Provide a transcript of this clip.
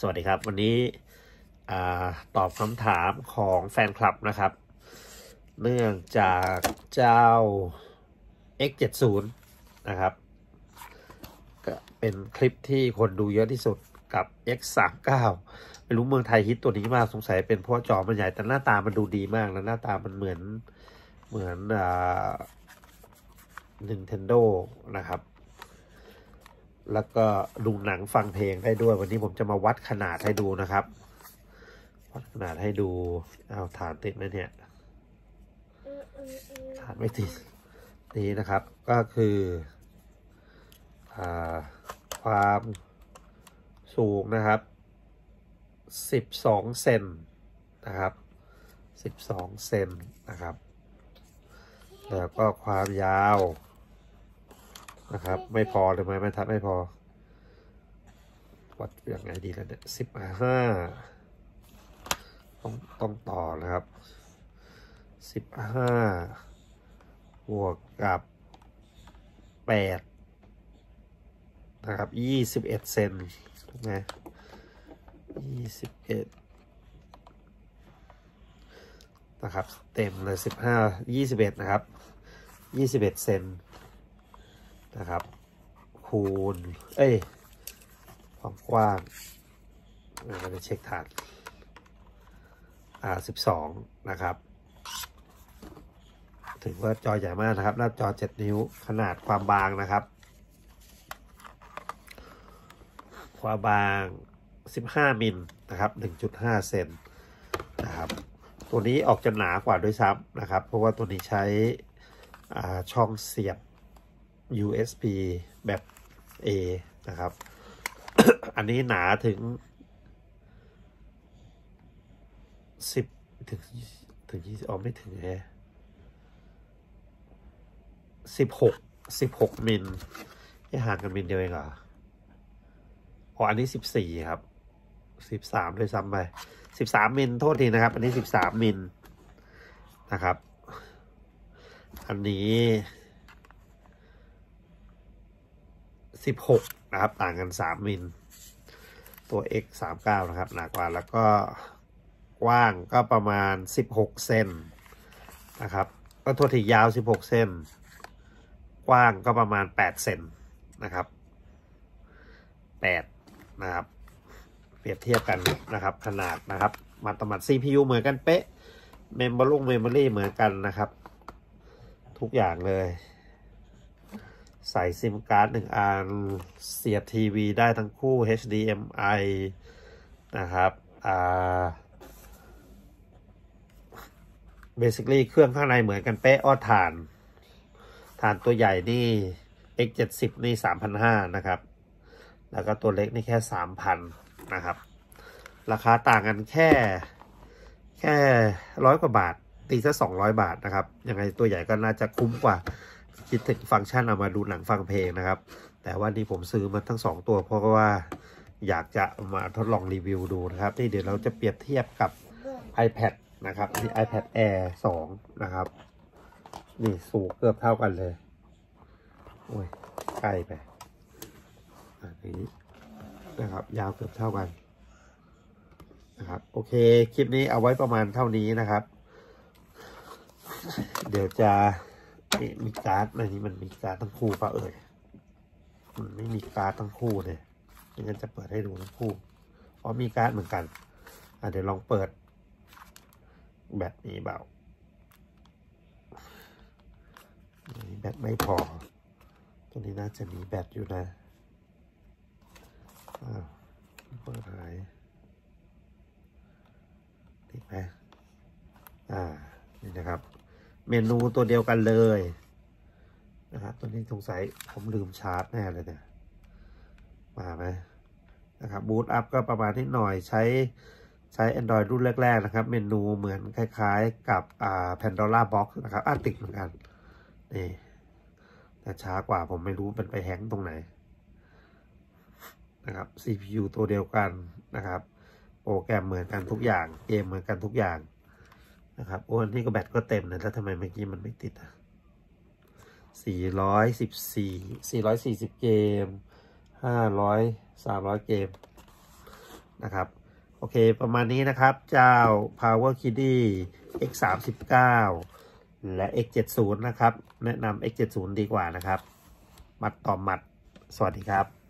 สวัสดีครับ วันนี้อตอบคำถามของแฟนคลับนะครับ เนื่องจากเจ้า X70 นะครับ ก็เป็นคลิปที่คนดูเยอะที่สุดกับ X39 ไม่รู้เมืองไทยฮิตตัวนี้มากสงสัยเป็นเพราะจอมันใหญ่แต่หน้าตามันดูดีมากนะหน้าตามันเหมือนเหมือนอ่า Nintendo นะครับ แล้วก็ดูหนังฟังเพลงได้ด้วย วันนี้ผมจะมาวัดขนาดให้ดูนะครับ วัดขนาดให้ดูเอาฐานติดไหมเนี่ยฐานไม่ติดนี่นะครับก็คืออความสูงนะครับ 12 เซนนะครับ 12 เซนนะครับ แล้วก็ความยาว นะครับ ไม่พอเลยไหมไม่ทัดไม่พอ วัดอยังไงดีแล้วเนี่ยสิบห้าต้องต้องต่อนะครับสิบห้าบวกกับแปดนะครับยี่สิบเอ็ดเซนถูกไหมยี่สิบเอ็ดนะครับ เต็มเลยสิบห้ายี่สิบเอ็ดนะครับยี่สิบเอ็ดเซน นะครับ คูณ เอ้ย ความกว้างเราจะเช็คฐานอ่าสิบสองนะครับ ถือว่าจอใหญ่มากนะครับ หน้าจอเจ็ดนิ้ว ขนาดความบางนะครับ ความบางสิบห้ามิลนะครับหนึ่งจุดห้าเซนนะครับ ตัวนี้ออกจะหนากว่าด้วยซ้ำนะครับ เพราะว่าตัวนี้ใช้ช่องเสียบ USB แบบ A นะครับ อันนี้หนาถึงสิบถึงถึงยี่สิบอ๋อไม่ถึงแฮสิบหกสิบหกมิลที่ห่างกันมิลเดียวเองเหรออ๋ออันนี้สิบสี่ครับสิบสามด้วยซ้ำไปสิบสามมิลโทษทีนะครับ อันนี้สิบสามมิลนะครับ อันนี้ สิบหกนะครับ ต่างกันสามมิล ตัว x สามเก้านะครับ หนากว่าแล้วก็กว้างก็ประมาณสิบหกเซนนะครับ ก็ทั่วที่ยาวสิบหกเซนกว้างก็ประมาณแปดเซนนะครับแปดนะครับ เปรียบเทียบกันนะครับขนาดนะครับหมัดต่อหมัด CPU เหมือนกันเป๊ะ memory memory เหมือนกันนะครับ ทุกอย่างเลย ใส่ซิมการ์ดหนึ่งอัน เสียบทีวีได้ทั้งคู่ HDMI นะครับอ่า basically เครื่องข้างในเหมือนกันเป๊ะอ้อฐาน ฐานตัวใหญ่นี่ X70 นี่3,500นะครับ แล้วก็ตัวเล็กนี่แค่ 3,000นะครับ ราคาต่างกันแค่ แค่ร้อยกว่าบาทตีซะ200 บาทนะครับ ยังไงตัวใหญ่ก็น่าจะคุ้มกว่า คิดถึงฟังก์ชันเอามาดูหนังฟังเพลงนะครับ แต่ว่านี่ผมซื้อมาทั้ง 2 ตัว เพราะว่าอยากจะมาทดลองรีวิวดูนะครับนี่เดี๋ยวเราจะเปรียบเทียบกับ iPad นะครับนี่ iPad Air 2 นะครับ นี่สูงเกือบเท่ากันเลย โอ้ยใกล้ไปอันนี้นะครับ ยาวเกือบเท่ากันนะครับ โอเค คลิปนี้เอาไว้ประมาณเท่านี้นะครับ เดี๋ยวจะ มีการ์ดในนี้มันมีการ์ดทั้งคู่ปะเอ่ยมันไม่มีการ์ดทั้งคู่เลยไม่งั้นจะเปิดให้ดูทั้งคู่อ๋อมีการ์ดเหมือนกันอะเดี๋ยวลองเปิด แบตนี้เบาแบตไม่พอ ตัวนี้น่าจะมีแบตอยู่นะอ้าวเปิดหายติดไหมอ่า นี่นะครับ เมนูตัวเดียวกันเลยนะครับตัวนี้สงสัยผมลืมชาร์จแน่เลยเนี่ย มาไหมนะครับบูตอัพก็ประมาณนิดหน่อยใช้ใช้ Android รุ่นแรก ๆ นะครับ เมนูเหมือนคล้าย ๆ กับอ่า Pandora Box นะครับอาติดเหมือนกันนี่แต่ช้ากว่าผมไม่รู้เป็นไปแฮงตรงไหนนะครับ CPU ตัวเดียวกันนะครับ โปรแกรมเหมือนกันทุกอย่าง เกมเหมือนกันทุกอย่าง นะครับโอ้อันนี้ก็แบตก็เต็มนะแล้วทำไมเมื่อกี้มันไม่ติดอะสี่ร้อยสิบสี่สี่ร้อยสี่สิบเกมห้าร้อยสามร้อยเกมนะครับ โอเค ประมาณนี้นะครับ เจ้า Power Kiddy X 3 9และ X 7 0นะครับ แนะนำ X 7 0ดีกว่านะครับ มัดต่อมัด สวัสดีครับ